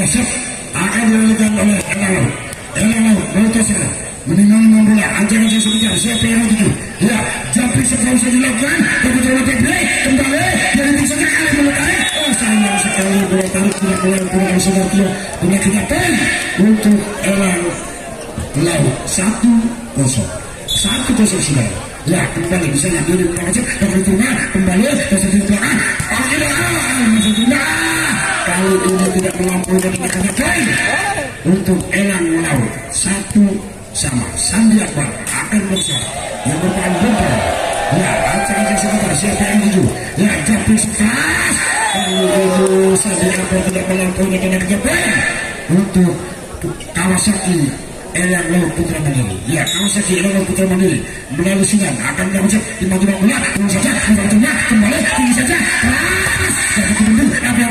akan dilakukan oleh Elano. Elano Baltasar meninggal membola ancaman sebentar siapa yang itu ya jumpi sekali saya dilakukan. Begitu lebih kembali. Dari pusaka oleh bola tarik oh sayang sekali bola tarik tidak boleh kurang sudah dia punya kesempatan untuk Elano Lalu satu kosong. Satu kosong sudah. Ya kembali. Bisa ngambil di belakang kembali terus di belakang. Oh ada masih tinggal kalau kamu tidak mampu dan kata lain untuk elang melaut satu sama sandi akbar akan besar yang bertahan bentar ya acara sebentar siapa yang tuju ya jatuh sekeras kalau kamu sandi akbar tidak mampu dan kata lain untuk Kawasaki Elang Laut Putra Mandiri. Ya Kawasaki Elang Laut Putra Mandiri. Melalui sinyal. Akan merusak di maju bola Turun saja, kembali, tinggi saja. Kelas dari kebendung, apa yang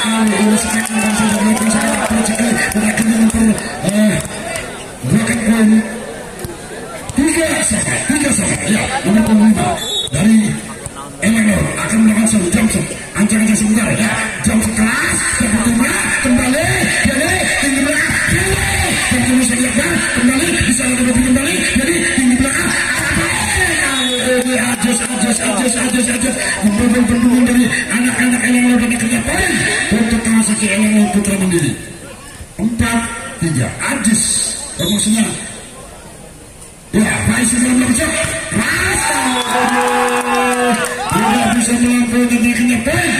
Tiga saja, tiga saja, ya, ini pemerintah. tiga Adis emosinya ya Rais sudah bisa Rais tidak bisa melampaui dirinya poin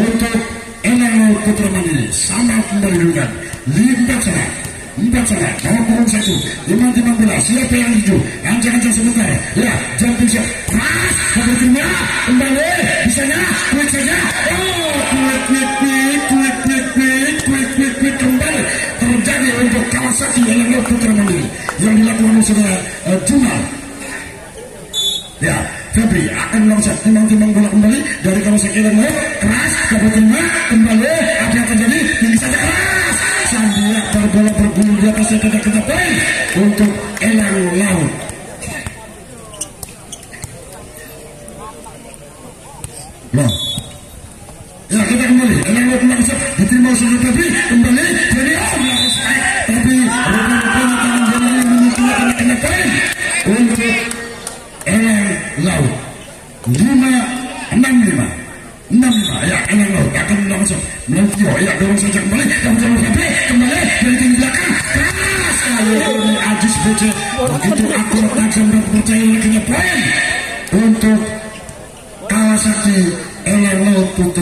untuk Enano Putra Mani sama kembali dengan lima serang empat serang nomor punggung satu lima lima belas. Siapa yang hijau ancang-ancang sebentar. Ya jangan bisa Rais kembali kembali. Bisa nyala kulit saja oh kuat kuat kulit Kawasaki Enelo Putra Mandiri. Yang dilakukan saudara uh, Jumal. Ya, Febri akan meloncat timang-timang bola kembali dari Kawasaki dan Laut. Keras, dapat terima, kembali. Apa yang terjadi? Tinggi saja keras. Sambil terbola bergulir di atas tidak kita poin untuk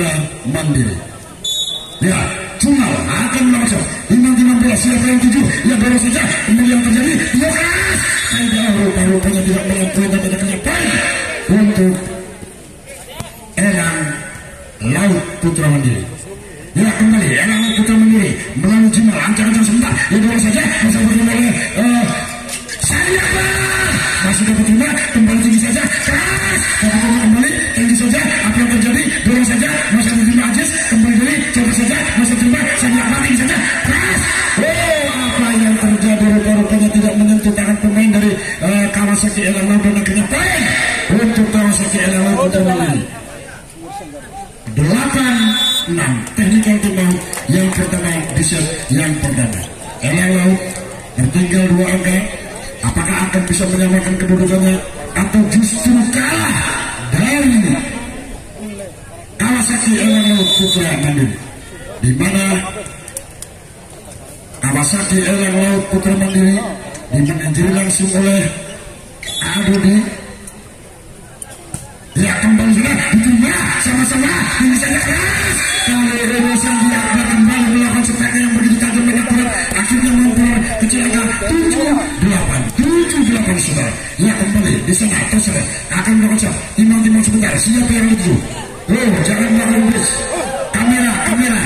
Putra Mandiri ya Jumal akan langsung lima lima belas siapa yang tujuh. Ya baru saja. Kemudian yang terjadi. Ya keras. Tidak rupa-rupanya tidak melampaui dan tidak kena poin. Untuk Elang Laut Putra Mandiri. Ya kembali. Elang Putra Mandiri. Melalui Jumal ancang-ancang sebentar. Ya baru saja. Masa bertemu oleh uh, saya masih dapat terima kembali tinggi saja. Keras. Kembali. Tinggi saja. Apa yang terjadi saja masih terima Ajis kembali dari coba saja masih terima saya mati saja. Keras oh apa yang terjadi? Rupa-rupanya tidak menyentuh tangan pemain dari uh, Kawasaki Elang dan akhirnya poin. Untuk Kawasaki Elang Putra Mandiri delapan enam. Technical timeout yang pertama di set yang pertama Elang tertinggal dua angka. Apakah akan bisa menyamakan kedudukannya atau justru kalah dari Elang Laut Putra Mandiri di mana Kawasaki Elang Laut Putra Mandiri dimanajeri langsung oleh Adudi Ya kembali sudah diterima sama-sama ini saja kali ini Sandi Akbar kembali melakukan sepakat yang begitu tajam akurat. Akhirnya mampu kecil angka tujuh delapan tujuh delapan sudah ya kembali di sana terserah. Akan berkocok timang-timang sebentar siapa yang lucu oh jangan melakukan bis kamera kamera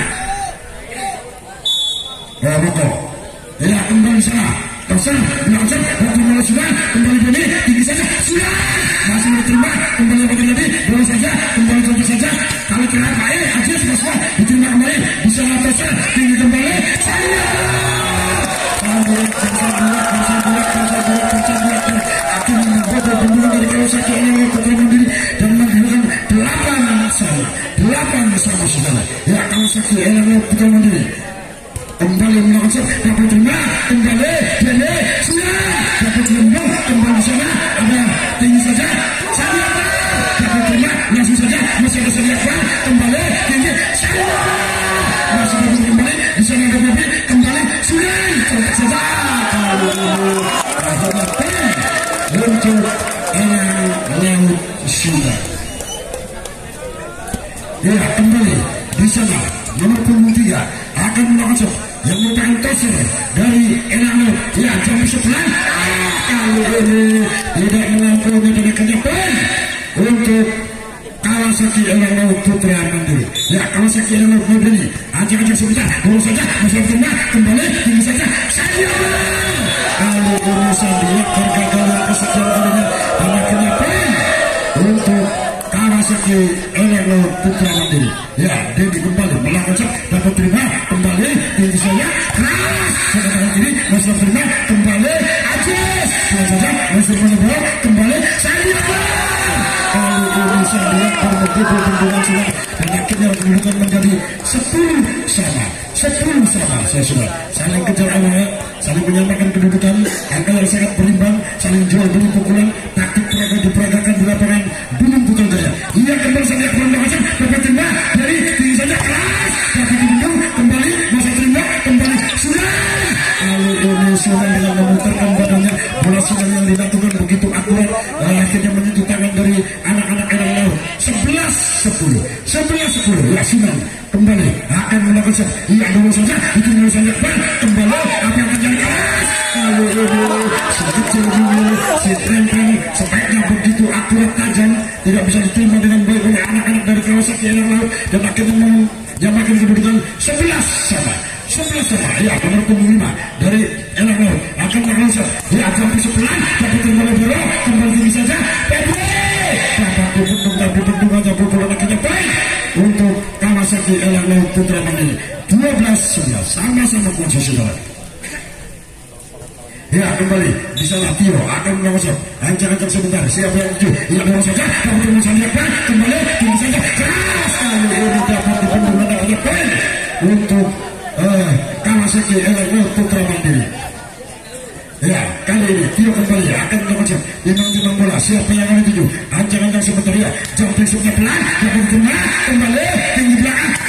Oh, Boko. Ya, kembali sana. Terserah, belajar, waktu mulai sudah, kembali bumi, tinggi saja, sudah. Masih diterima, kembali bagi lagi, boleh saja, kembali contoh saja. Kalau kira baik, aja semua, diterima kembali, bisa terserah, tinggi kembali, saya. Bangsa bulat, bangsa bulat, bangsa delapan sama, delapan sama saudara. Ya Kawasaki ini putra mandiri kembali melakukan dapat terima kembali jadi sudah dapat terima kembali sana ini saya lihat kegagalan kesekian kalinya karena kenyataan untuk Kawasaki Elano Putra Mandiri ya Dedi kembali melakukan dapat kembali tinggi saya kembali menyebar kembali ini saya lihat berbeda bentukan sudah dan akhirnya kedudukan menjadi 10 sama 10 sama saya sudah saling kejar awal saling menyamakan kedudukan angka yang sangat berimbang saling jual beli pukulan taktik peraga diperagakan di lapangan Gunung Putra Jaya ia kembali saja kurang macam dapat terima dari tinggi saja keras tapi dibendung kembali masa terima kembali sudah ini sudah dengan memutarkan badannya bola sudah yang dilakukan Kembali. Akan melakukan iya dulu saja itu dulu saja kembali. Apa yang terjadi? Ini sekecil si Trempel sebaiknya begitu akurat tajam tidak bisa diterima Putra Mandiri 12-11 sama-sama Ya kembali. Di sana Tio. Akan melakukan ancang-ancang sebentar. Siapa yang maju yang mau saja. Tunggu saja. Kembali. Tinggi saja. Keras kali ini dapat untuk uh, Kawasaki Laut Putra Mandiri Ya, kali ini Tio kembali. Akan melakukan imam-imam bola. Siapa yang akan tuju? Ancang-ancang sebentar. Ya. Jumping sudah pelan, dapat kena kembali. Tinggi belakang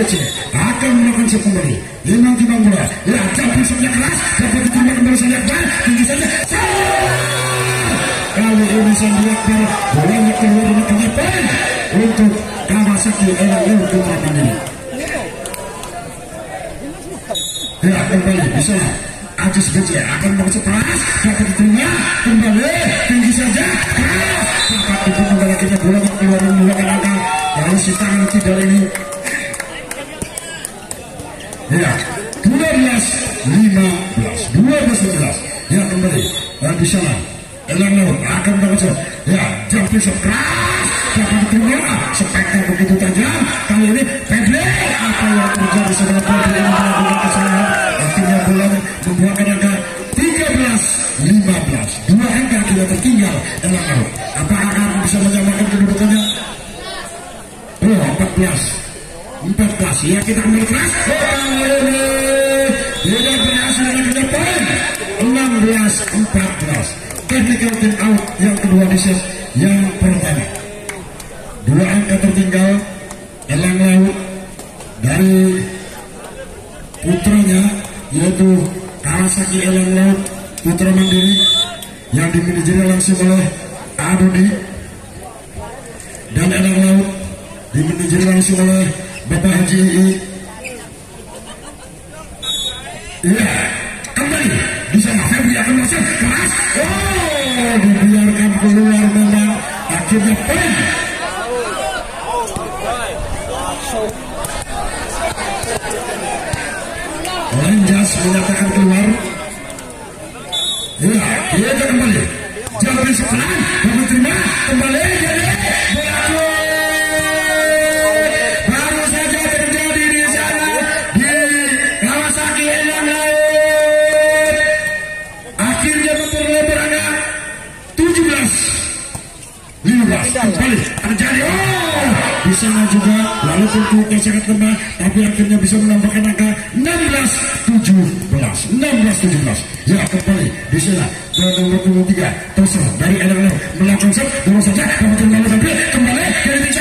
12 Ajis PC akan saja. Keras tinggi saja ini Bolanya keluar dengan kenyataan Untuk Kawasaki kembali bisa. Ajis BC akan mengecek keras dapat diterima kembali tinggi saja. Keras dapat itu kembali kita bola keluar menggunakan angka dari si tangan kidal ini ya. 12 15 12 15 ya kembali. Dan di sana Elang akan mengecek ya jam pisau keras. Dapat diterima speknya begitu tajam kali ini Pedro apa yang terjadi setelah Pedro ini melakukan kesalahan? Akhirnya bola membuahkan angka 13 15 dua angka tidak tertinggal. Elang Laut 14 14 ya kita kembali keras tidak berhasil dengan kita poin 16 14 technical team out yang kedua di set yang pertama. Dua angka tertinggal Elang Laut dari putranya yaitu Kawasaki Elang Laut Putra Mandiri yang dimanajeri langsung oleh Adoni dan Elang Laut dimanajeri langsung oleh Bapak Haji I. Iya, kembali di sana Febri akan masuk keras. Oh, dibiarkan keluar memang akhirnya poin. Lenjas menyatakan keluar. Iya, dia kembali. Jangan sebelah, kamu terima kembali kuatnya sangat lemah tapi akhirnya bisa menambahkan angka 16 17 16 17 ya kembali di sana ke nomor 23 Tosa dari Laut melakukan set nomor saja. Nomor 3 sampai kembali. Dari bisa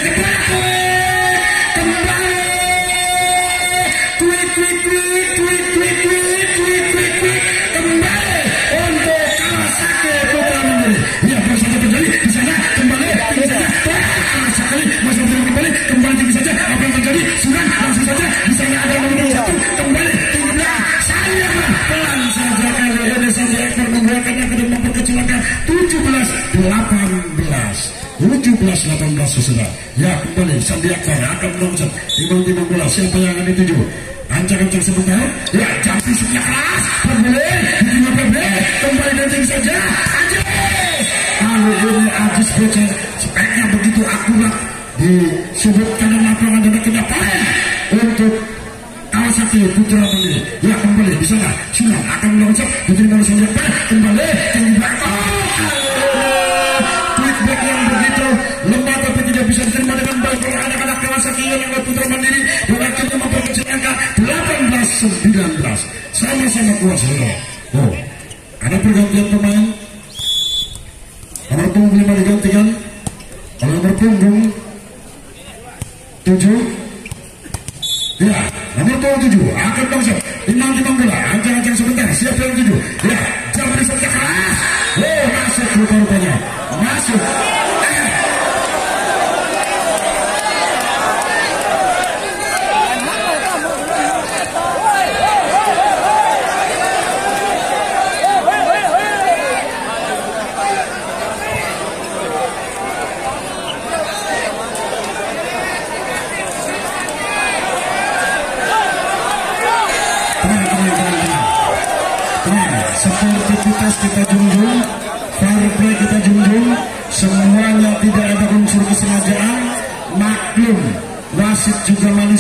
17 18 sesudah ya kembali Sandi Akbar akan meloncat timbang-timbang bola siapa yang akan dituju? Ancang-ancang sebentar. Ya jampi sebelah keras. Pembeli diterima Pembeli kembali dan tinggi saja. Ajis! Kali ini Ajis Bocah. Speknya begitu akurat di sudut kanan lapangan dan kena poin untuk Kawasaki Putra Mandiri ya kembali di sana. Sudah akan meloncat diterima oleh Sandi Akbar kembali 你往前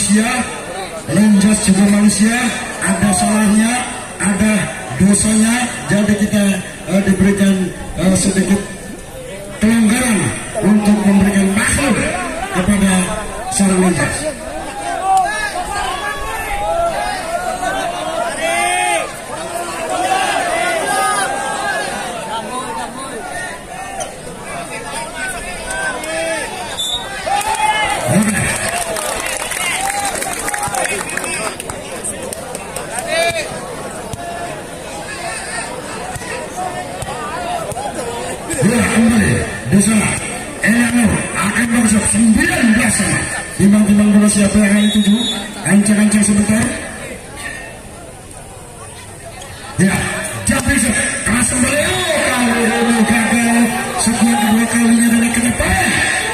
manusia, lenjas juga manusia, ada salahnya, ada dosanya, jadi kita eh, diberikan eh, sedikit kelonggaran untuk memberikan maklum kepada seorang lenjas. Bola kembali di sana. Elanor akan masuk 19 sama. Siapa yang akan dituju? Ancang-ancang sebentar. Ya, set. Keras kembali. Oh, gagal. Sekian kedua kalinya dari ke depan.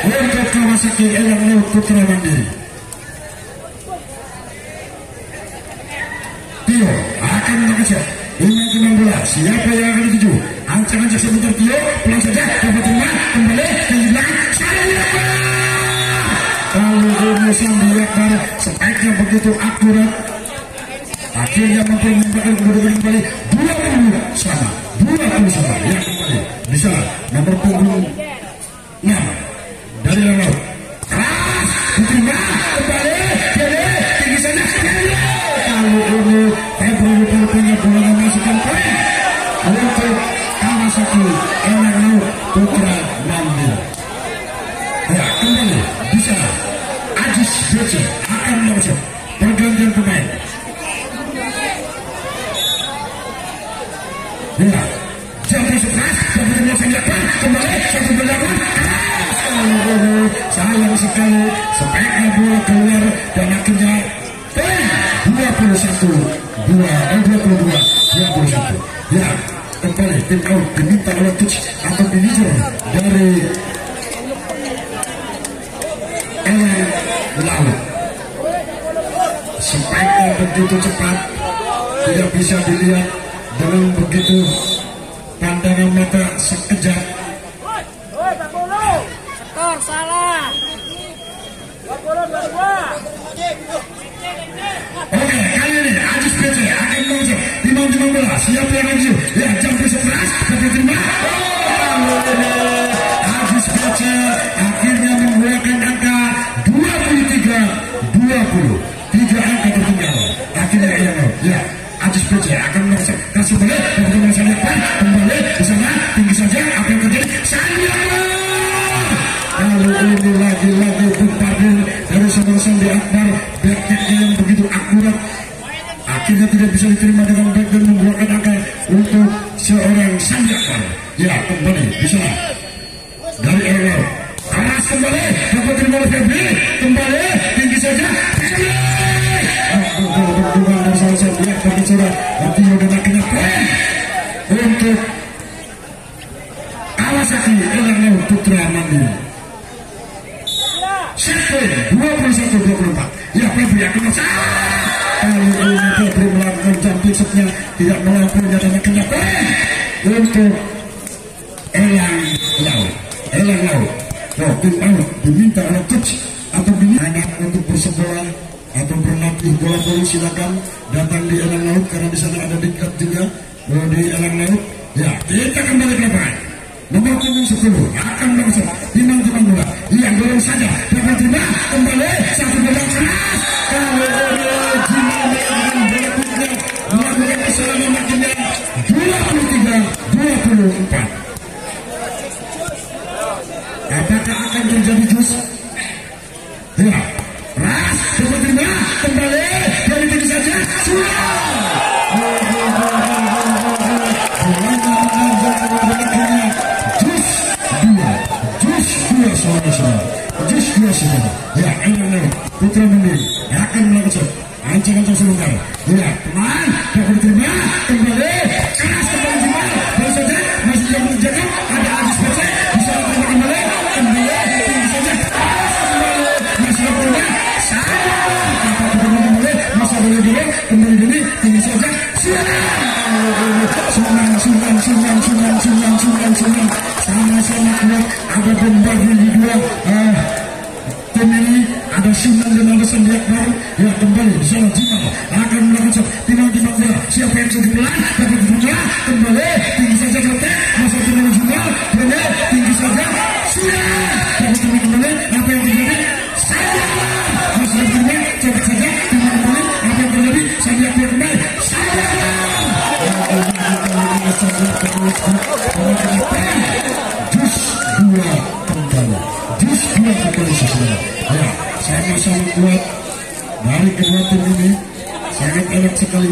Untuk Kawasaki Elanor Putra Mandiri. Tio akan mengejar timang bola. Siapa yang akan dituju? Ancang-ancang sebentar Tio. Pulang saja. Dapat terima. Kembali. Dan di ini Sandi Akbar. Sebaiknya begitu akurat. Akhirnya memberikan kedudukan kembali. 20 sama. 20 sama. Ya kembali. Bisa. Nomor punggung 6. Dari laut. Keras. Diterima. Kembali. Tinggi sana. Kali ini memasukkan poin untuk Kawasaki Elang Putra begitu cepat tidak bisa dilihat dengan begitu pandangan mata sekejap salah. Oke, kali ini Ajis PC akan Imam bola. Siapa yang maju? Ya, jam sebelas. Dapat terima. Ajis PC akhirnya tidak bisa diterima dengan baik dan membuahkan angka untuk seorang Sandi Akbar ya kembali di sana. Dari Error keras kembali. Dapat terima oleh tidak dan akhirnya poin untuk Elang Laut Elang Laut tim Laut diminta oleh coach atau ini anak untuk bersekolah atau berlatih bola voli silakan datang di Elang Laut karena di sana ada dekat juga. Di Elang Laut ya kita kembali ke lapangan. Nomor punggung 10 akan langsung timang timang bola. Yang dorong saja. Terima kembali satu bola. Keras bola putihnya melakukan kesalahan makinnya 23 24 apakah akan terjadi jus ya ras terima kembali dari tinggi saja sudah ini Putra Mending akan melakukan ancang-ancang sebentar. Teman, dapat diterima. Baru saja masih yang ada bisa saja kembali sama-sama ada tim ini ada Sinan dan ada Sandi siapa yang pelan dapat dibuka kembali tinggi saja kapten masa timang Jimal kembali tinggi saja sudah! Dapat timang kembali apa yang terjadi Sandi Akbar masih kembali cepat saja timang kembali apa yang terjadi? Sandi Akbar kembali Sandi Jus dua kembali Jus dua kembali sesuai Ya sama-sama kuat. Dari kedua tim ini. Sangat enak sekali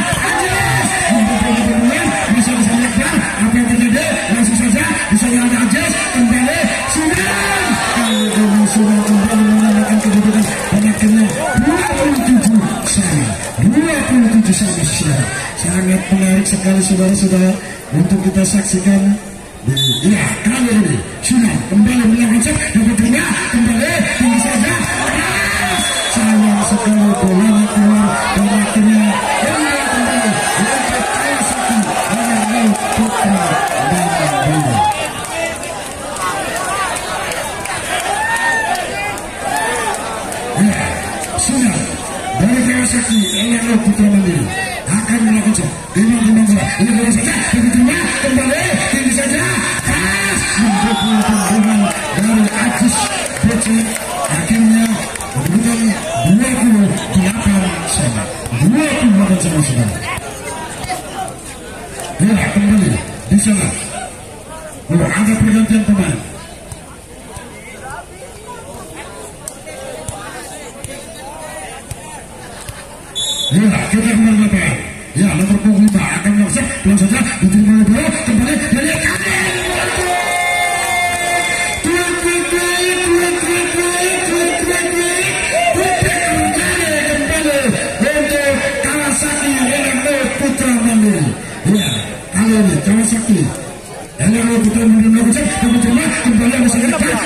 sangat menarik sekali saudara-saudara untuk kita saksikan. Ya, kali ini sudah kembali cek yang kedua kembali. Tinggi saja sayang sekali bola keluar. Dan akhirnya kembali. Kembali untuk dan Ya, sudah. Dari Kawasaki Anak Putra Mandiri 하늘의 군주 은혜의 맹세 은혜의 세자 그들이냐 동방을 들리자자 다 그만 나를 아프시 그렇지 아겠냐 우리는 누의 꿈을 기합하는 시간 누의 꿈을 정하시다 내 아픈 분이 미션아 우리 아가 표현 땐 동안 Mundi melakukan kebetulan kembali masih dekat